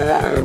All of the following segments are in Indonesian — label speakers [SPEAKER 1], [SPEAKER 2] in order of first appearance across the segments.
[SPEAKER 1] Yeah.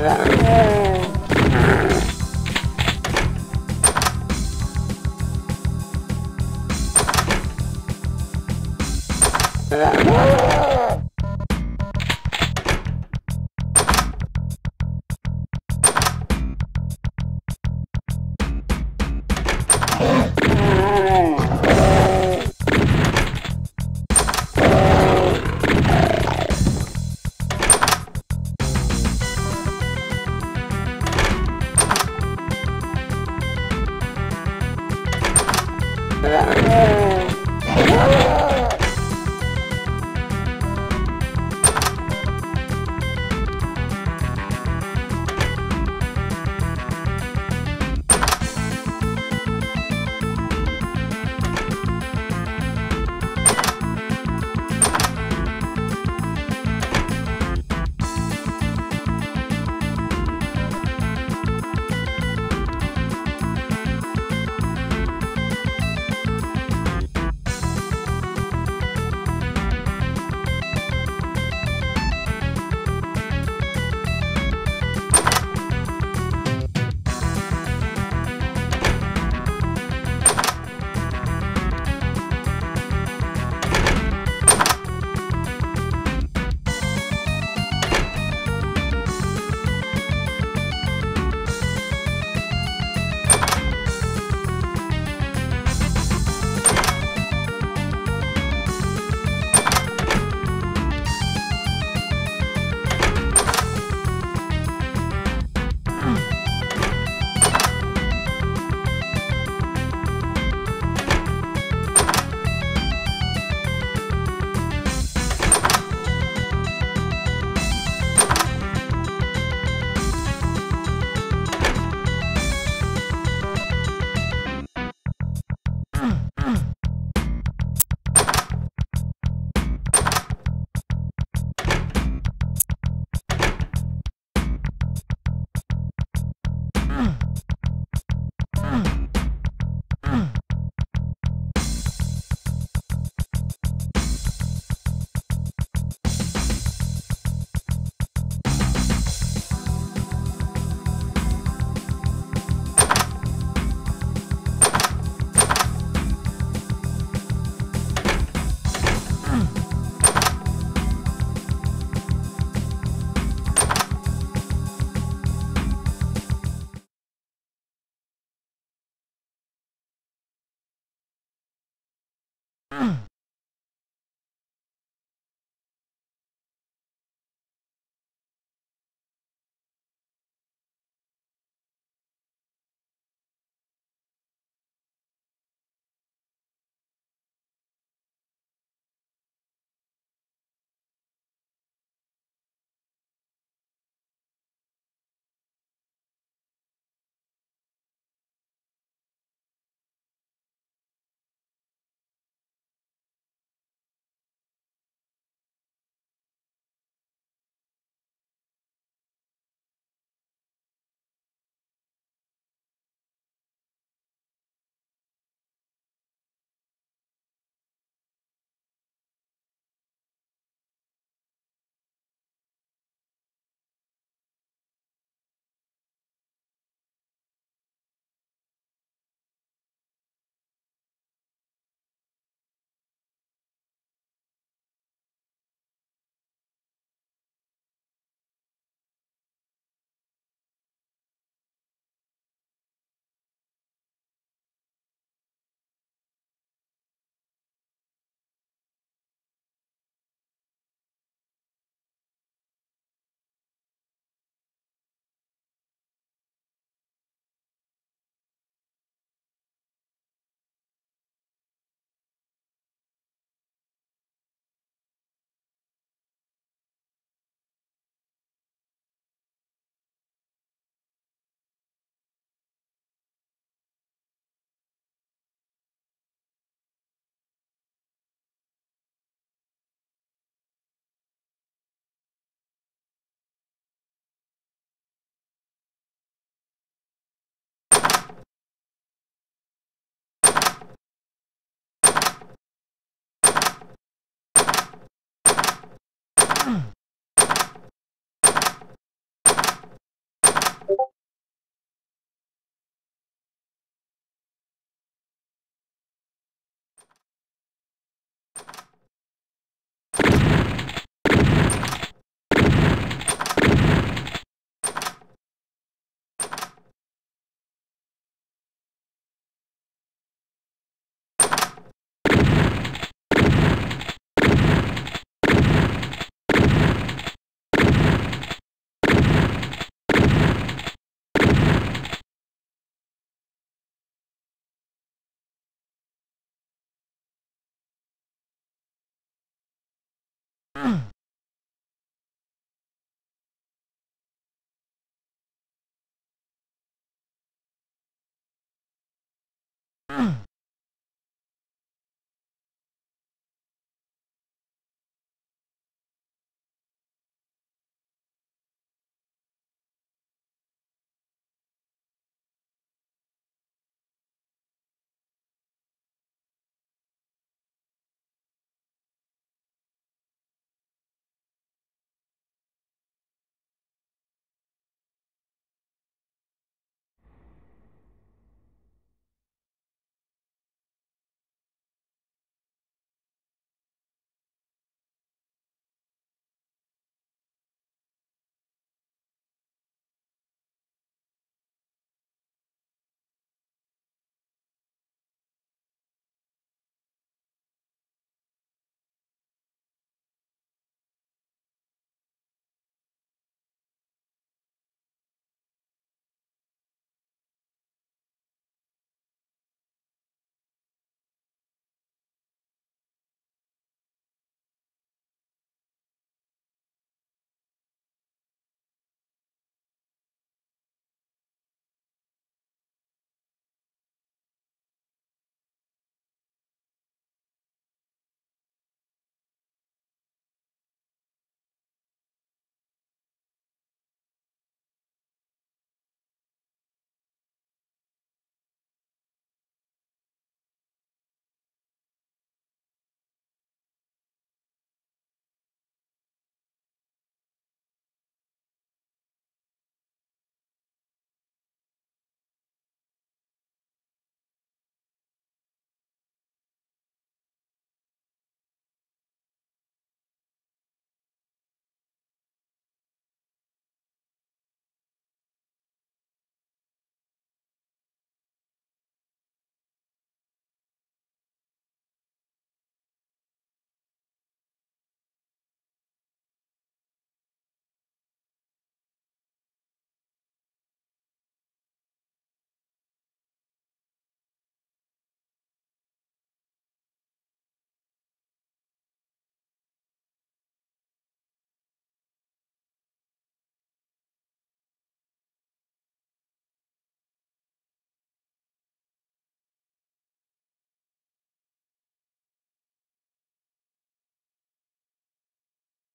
[SPEAKER 1] Yeah. Dạ. Dạ.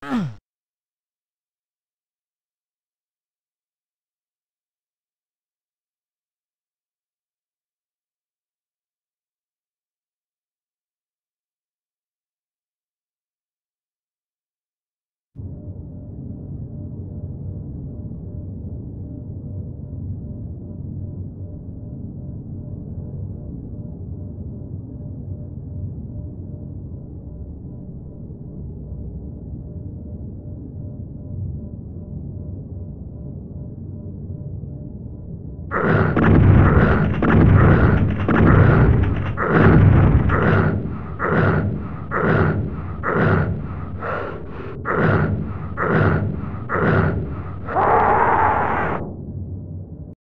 [SPEAKER 1] Mm.